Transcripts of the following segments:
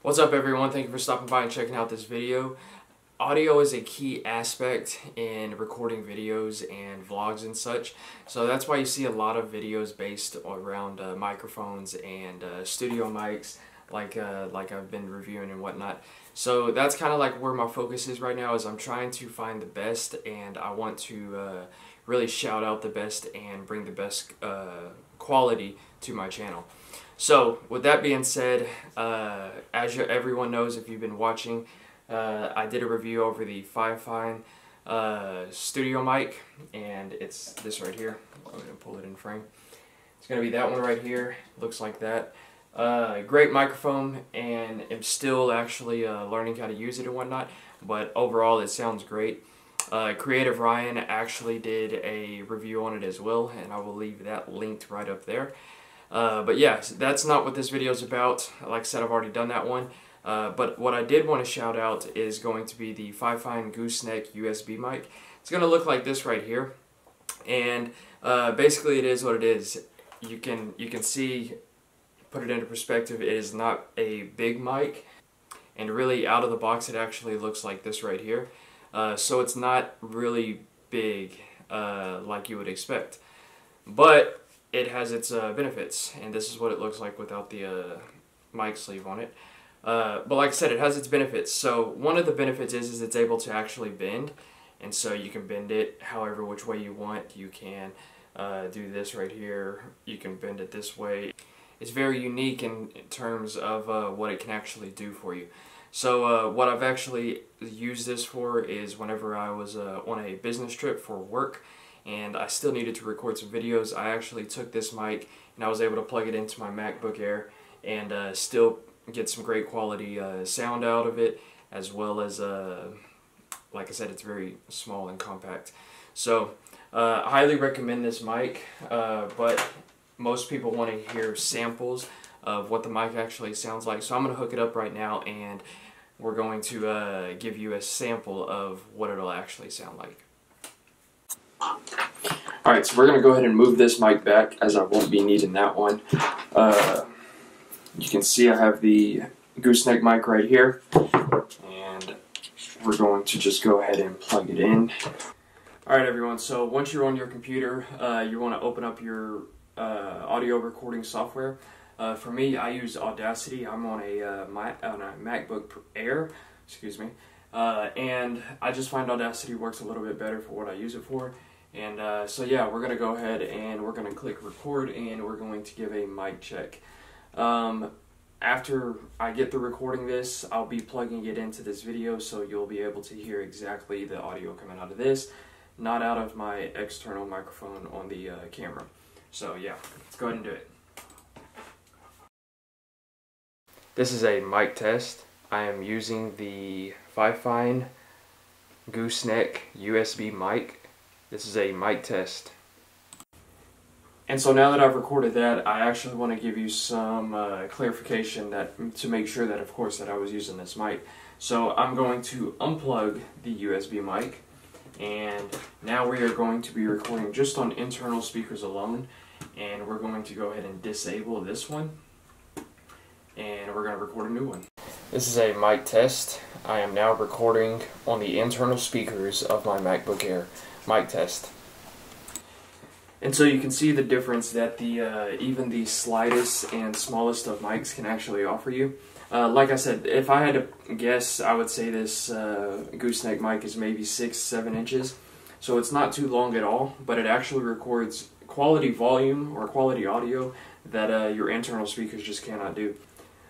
What's up everyone? Thank you for stopping by and checking out this video. Audio is a key aspect in recording videos and vlogs and such. So that's why you see a lot of videos based around uh, microphones and uh, studio mics like uh, like I've been reviewing and whatnot. So that's kind of like where my focus is right now is I'm trying to find the best and I want to uh, really shout out the best and bring the best uh, quality to my channel. So with that being said, uh, as you, everyone knows if you've been watching, uh, I did a review over the Fifine uh, studio mic and it's this right here. I'm going to pull it in frame. It's going to be that one right here. Looks like that. Uh, great microphone and I'm still actually uh, learning how to use it and whatnot but overall it sounds great. Uh, Creative Ryan actually did a review on it as well and I will leave that linked right up there. Uh, but yeah, that's not what this video is about. Like I said, I've already done that one. Uh, but what I did want to shout out is going to be the Fifine Gooseneck USB mic. It's going to look like this right here. And uh, basically it is what it is. You can, you can see, put it into perspective, it is not a big mic. And really out of the box it actually looks like this right here. Uh, so it's not really big uh, like you would expect. But it has its uh, benefits, and this is what it looks like without the uh, mic sleeve on it. Uh, but like I said, it has its benefits. So one of the benefits is, is it's able to actually bend, and so you can bend it however which way you want. You can uh, do this right here. You can bend it this way. It's very unique in, in terms of uh, what it can actually do for you. So uh, what I've actually used this for is whenever I was on a business trip for work, and I still needed to record some videos. I actually took this mic and I was able to plug it into my MacBook Air and uh, still get some great quality uh, sound out of it as well as, uh, like I said, it's very small and compact. So uh, I highly recommend this mic, uh, but most people want to hear samples of what the mic actually sounds like. So I'm going to hook it up right now and we're going to uh, give you a sample of what it'll actually sound like. Alright, so we're going to go ahead and move this mic back as I won't be needing that one. Uh, you can see I have the gooseneck mic right here. And we're going to just go ahead and plug it in. Alright everyone, so once you're on your computer, uh, you want to open up your uh, audio recording software. Uh, for me, I use Audacity. I'm on a, uh, my, on a MacBook Air, excuse me. Uh, and I just find Audacity works a little bit better for what I use it for. And uh, so yeah, we're to go ahead and we're to click record and we're going to give a mic check. Um, after I get through recording this, I'll be plugging it into this video so you'll be able to hear exactly the audio coming out of this, not out of my external microphone on the uh, camera. So yeah, let's go ahead and do it. This is a mic test. I am using the Fifine Gooseneck USB mic this is a mic test. And so now that I've recorded that, I actually want to give you some uh, clarification that to make sure that, of course, that I was using this mic. So I'm going to unplug the USB mic, and now we are going to be recording just on internal speakers alone, and we're going to go ahead and disable this one, and we're going to record a new one. This is a mic test. I am now recording on the internal speakers of my MacBook Air mic test. And so you can see the difference that the uh, even the slightest and smallest of mics can actually offer you. Uh, like I said, if I had to guess, I would say this uh, gooseneck mic is maybe six, seven inches. So it's not too long at all, but it actually records quality volume or quality audio that uh, your internal speakers just cannot do.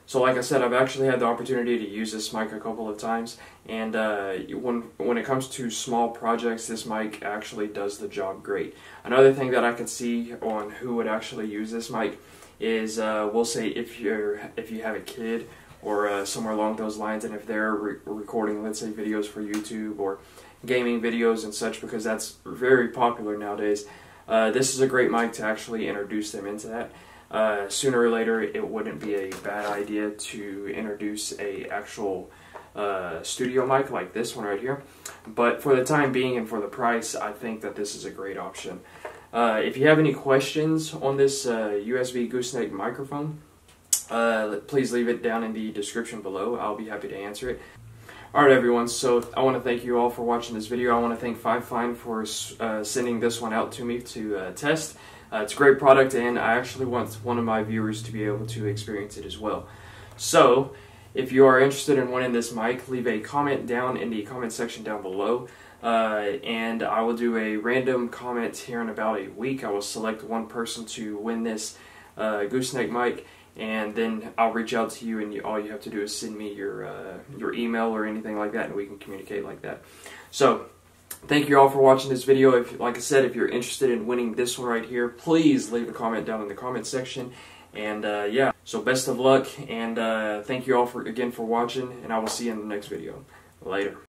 So like I said, I've actually had the opportunity to use this mic a couple of times, and uh, when, when it comes to small projects, this mic actually does the job great. Another thing that I can see on who would actually use this mic is, uh, we'll say if, you're, if you have a kid or uh, somewhere along those lines, and if they're re recording, let's say, videos for YouTube or gaming videos and such, because that's very popular nowadays, uh, this is a great mic to actually introduce them into that uh, sooner or later it wouldn't be a bad idea to introduce a actual uh, studio mic like this one right here. But for the time being and for the price, I think that this is a great option. Uh, if you have any questions on this USB uh, gooseneck microphone, uh, please leave it down in the description below. I'll be happy to answer it. Alright everyone, so I want to thank you all for watching this video. I want to thank Fifine for sending this one out to me to test. Uh, it's a great product and I actually want one of my viewers to be able to experience it as well. So, if you are interested in winning this mic, leave a comment down in the comment section down below. Uh, and I will do a random comment here in about a week. I will select one person to win this uh, gooseneck mic and then I'll reach out to you, and you, all you have to do is send me your uh, your email or anything like that, and we can communicate like that. So, thank you all for watching this video. If, like I said, if you're interested in winning this one right here, please leave a comment down in the comment section. And uh, yeah, so best of luck, and uh, thank you all for again for watching, and I will see you in the next video. Later.